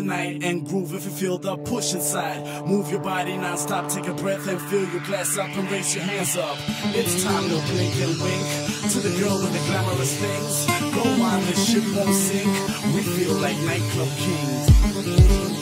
tonight and groove if you feel the push inside. Move your body non-stop, take a breath and fill your glass up and raise your hands up. It's time to blink and wink to the girl with the glamorous things. Go on, the ship won't sink. We feel like nightclub kings.